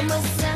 Uma maçã